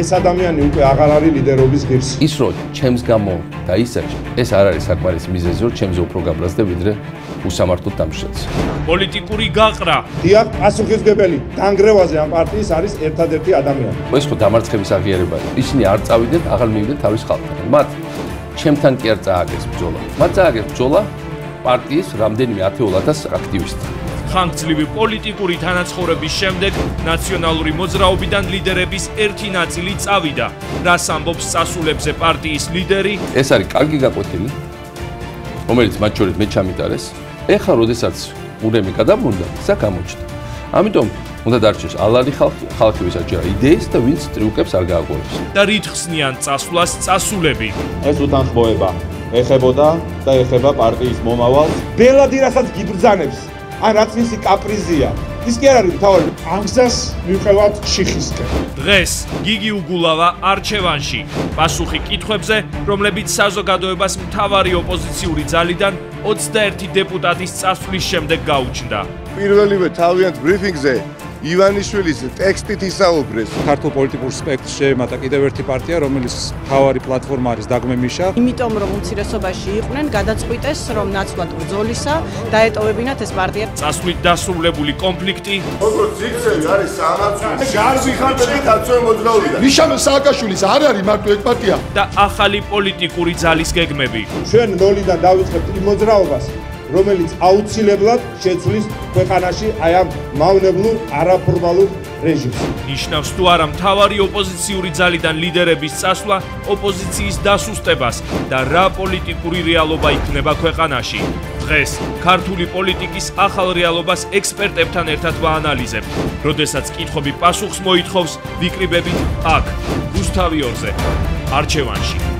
ეს ადამიანი უკვე აღარ არის ლიდერობის ღირსი. ის რო ჩემს გამო დაისაჯა, ეს არ არის საკმარის მიზეზი, რომ ჩემზე უფრო გაბრაზდა ვიდრე უსამართლოდ დამშრალს. პოლიტიკური გაყრა. დიახ, პასუხისგებელი დანგრევაზე ამ პარტიის არის ერთადერთი ადამიანი. ეს ხო დამარცხების აღიარებაა. ისინი არ წავიდნენ, აღარ მივიდნენ თავის ხალხთან. მათ ჩემთან კი არ წააგეს ბრძოლა. მათ წააგეს ბრძოლა პარტიის რამდენიმე 10000 აქტივისტთან. ხანგრძლივი პოლიტიკური თანაცხოვრების შემდეგ ნაციონალური მოძრაობიდან ლიდერების ერთი ნაწილი წავიდა. რას ამბობს სასულებზე პარტიის ლიდერი? ეს არის კარგი გაკვეთილი, რომელიც მათ შორის მე ჩამიტარეს. ეხლა როდესაც ურემი გადაბრუნდა, ისა გამოჩნდა. ამიტომ უნდა დარჩეს ალალი ხალხი, ხალხი ვისაჯა იდეის და ვინც ტრიუკებს არ გააგვარებს. და რითხსნიან წასვლას წასულები. ეს უთანხმოება ეხებოდა და ეხება პარტიის მომავალს. ბელადი რასაც გიბრძანებს ან რაც მისი კაპრიზია. ის კი არ არის თავი ამგზას მივყევათ შიხისკენ. დღეს გიგი უგულავა არჩევანში. პასუხი კითხვებზე, რომლებიც საზოგადოებას მთავარი ოპოზიციური ძალიდან 21 დეპუტატის წასვლის შემდეგ გაუჩნდა. პირველივე თავიანთ ბრიფინგზე ივანიშვილის ტექსტით ისაუბრეს. ქართულ პოლიტიკურ სპექტრს შეემატა კიდევ ერთი პარტია, რომელიც თავარი პლატფორმა არის დაგმე მიშა. იმიტომ რომ უმცირესობაში იყვნენ, გადაწყვიტეს რომ ნაცვლად ბრძოლისა დაეტოვებინათ ეს პარტია. წასვლით დასრულებული კონფლიქტი. როგორც იქცევი არის სამაცვი. გარბი ხარბები კაცო მოძრაობიდან. ნიშან სააკაშვილის არ არის მარტო ეს პარტია და ახალი პოლიტიკური ძალის გეგმები. ჩვენ ნოლიდან დავიწყებთ იმ მოძრაობას, რომელიც აუცილებლად შეცვლის ქვეყანაში აი ამ მავნებლურ არაფორმალურ რეჟიმს. ნიშნავს თუ არა მთავარი ოპოზიციური ძალიდან ლიდერების წასვლა ოპოზიციის დასუსტებას და რა პოლიტიკური რეალობა იქნება ქვეყანაში. დღეს ქართული პოლიტიკის ახალ რეალობას ექსპერტებთან ერთად ვაანალიზებთ. როდესაც კითხვები პასუხს მოითხოვს, ვიკრიბებით აქ, რუსთავი 2-ზე, არჩევანში.